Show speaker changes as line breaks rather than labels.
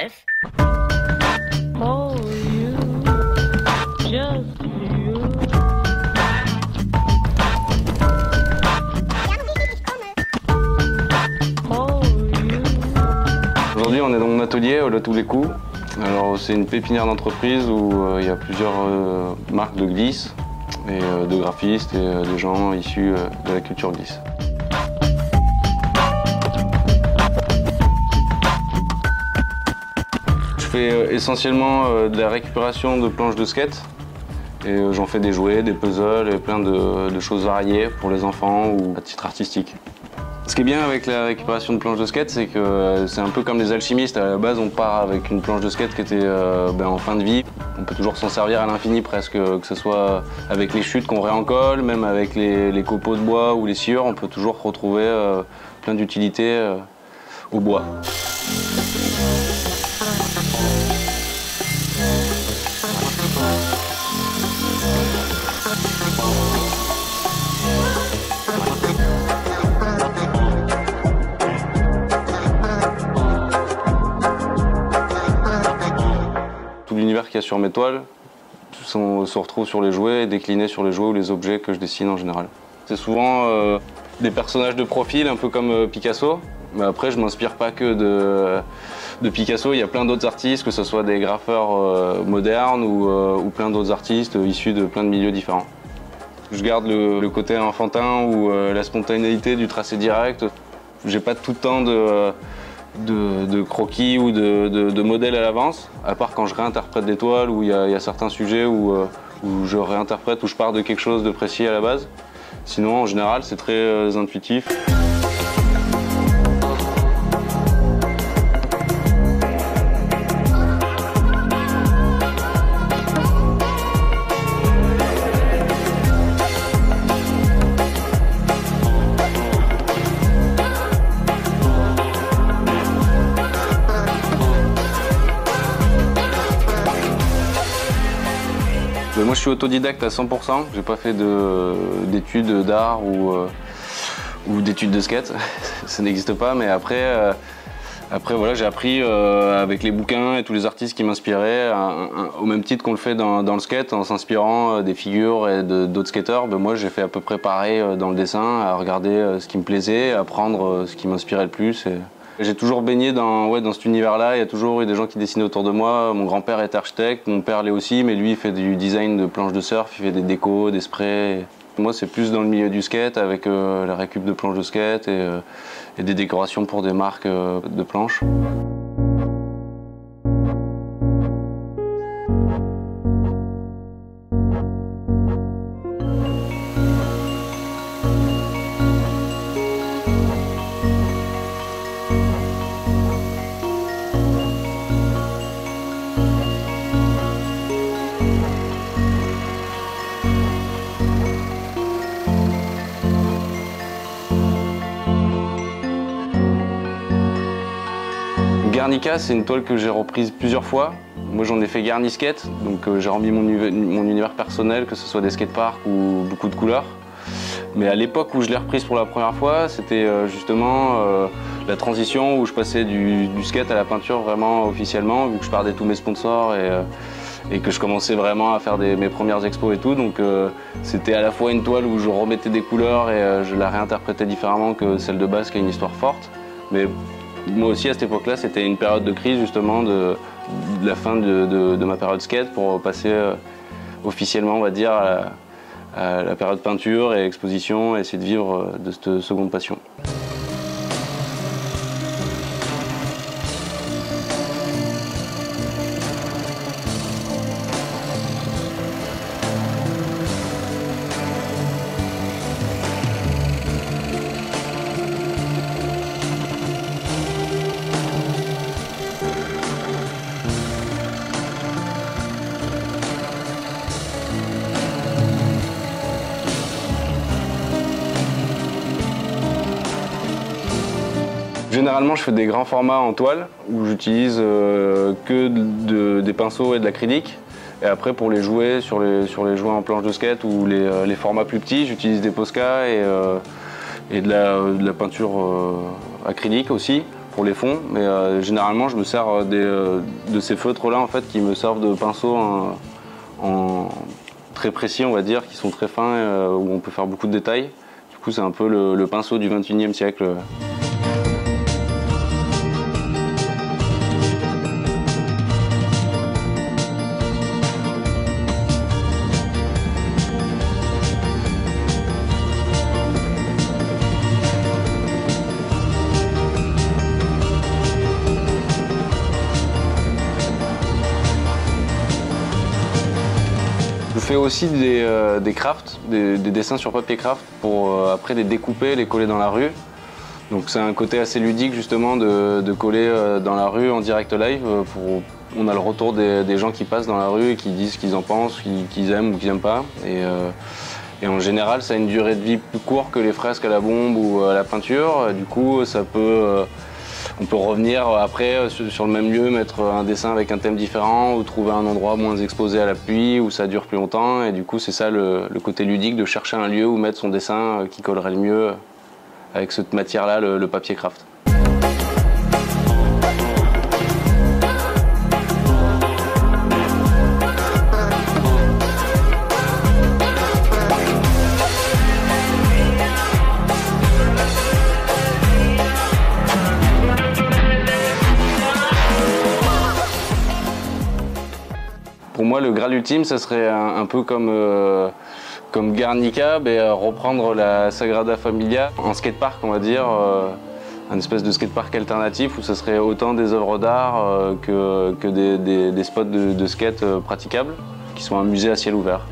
Bref.
Oh, you, just you. Oh, you.
Aujourd'hui, on est dans mon atelier, au tous les coups. Alors, c'est une pépinière d'entreprise où euh, il y a plusieurs euh, marques de glisse et euh, de graphistes et euh, de gens issus euh, de la culture glisse. Euh, essentiellement euh, de la récupération de planches de skate. Et euh, j'en fais des jouets, des puzzles et plein de, choses variées pour les enfants ou à titre artistique. Ce qui est bien avec la récupération de planches de skate, c'est que c'est un peu comme les alchimistes. À la base, on part avec une planche de skate qui était ben, en fin de vie. On peut toujours s'en servir à l'infini presque, que ce soit avec les chutes qu'on réencole, même avec les, copeaux de bois ou les sciures, on peut toujours retrouver plein d'utilités au bois. Sur mes toiles se retrouve sur les jouets et décliné sur les jouets ou les objets que je dessine en général. C'est souvent euh, des personnages de profil, un peu comme euh, Picasso. Mais après, je m'inspire pas que de, Picasso. Il y a plein d'autres artistes, que ce soit des graffeurs euh, modernes ou, plein d'autres artistes issus de plein de milieux différents. Je garde le, le côté enfantin ou la spontanéité du tracé direct. J'ai pas tout le temps de, de, croquis ou de, modèles à l'avance, à part quand je réinterprète des toiles où il y, a certains sujets où, euh, où je réinterprète, où je pars de quelque chose de précis à la base. Sinon, en général, c'est très euh, intuitif. Je suis autodidacte à 100%. J'ai pas fait de- d'études d'art ou, euh, ou d'études de skate. Ça n'existe pas. Mais après, euh, après voilà, j'ai appris euh, avec les bouquins et tous les artistes qui m'inspiraient, au même titre qu'on le fait dans, le skate, en s'inspirant des figures et d'autres skateurs. Ben, moi, j'ai fait à peu près pareil dans le dessin, à regarder ce qui me plaisait, à prendre ce qui m'inspirait le plus. J'ai toujours baigné dans, ouais, dans cet univers-là. Il y a toujours eu des gens qui dessinaient autour de moi. Mon grand-père est architecte, mon père l'est aussi, mais lui, il fait du design de planches de surf, il fait des décos, des sprays. Moi, c'est plus dans le milieu du skate, avec euh, la récup de planches de skate et, euh, des décorations pour des marques euh, de planches. Guernica, c'est une toile que j'ai reprise plusieurs fois. Moi, j'en ai fait garnisquette, donc euh, j'ai remis mon, univers personnel, que ce soit des skateparks ou beaucoup de couleurs. Mais à l'époque où je l'ai reprise pour la première fois, c'était euh, justement euh, la transition où je passais du, skate à la peinture vraiment officiellement, vu que je perdais tous mes sponsors et, que je commençais vraiment à faire mes premières expos et tout. Donc c'était à la fois une toile où je remettais des couleurs et je la réinterprétais différemment que celle de base qui a une histoire forte. Mais moi aussi, à cette époque-là, c'était une période de crise, justement, de, la fin de, ma période skate pour passer euh, officiellement, on va dire, à la, à la période peinture et exposition et essayer de vivre euh, de cette seconde passion. Généralement, je fais des grands formats en toile où j'utilise euh, que de- des pinceaux et de l'acrylique. Et après, pour les jouets, sur les, sur les jouets en planche de skate ou les, euh, formats plus petits, j'utilise des Posca et, euh, et de, la, peinture acrylique aussi pour les fonds, mais généralement je me sers de ces feutres là en fait qui me servent de pinceau en, en très précis on va dire, qui sont très fins où on peut faire beaucoup de détails. Du coup c'est un peu le, le pinceau du 21e siècle. Fais aussi des, euh, des crafts, des, des dessins sur papier craft pour euh, après les découper, les coller dans la rue. Donc c'est un côté assez ludique justement de, coller euh, dans la rue en direct live. Pour, on a le retour des, gens qui passent dans la rue et qui disent ce qu'ils en pensent, qu'ils aiment ou qu'ils n'aiment pas. Et, et en général, ça a une durée de vie plus courte que les fresques à la bombe ou à la peinture. Du coup, ça peut, on peut revenir après euh, sur, le même lieu, mettre un dessin avec un thème différent ou trouver un endroit moins exposé à la pluie où ça dure plus longtemps. Et du coup, c'est ça le, côté ludique de chercher un lieu où mettre son dessin euh, qui collerait le mieux avec cette matière-là, le, le papier craft. Pour moi, le Graal ultime, ça serait un, peu comme, euh, comme Guernica, mais, euh, reprendre la Sagrada Familia en skatepark, on va dire, euh, un espèce de skatepark alternatif où ce serait autant des œuvres d'art que, que des, des- spots de, skate praticables, qui sont un musée à ciel ouvert.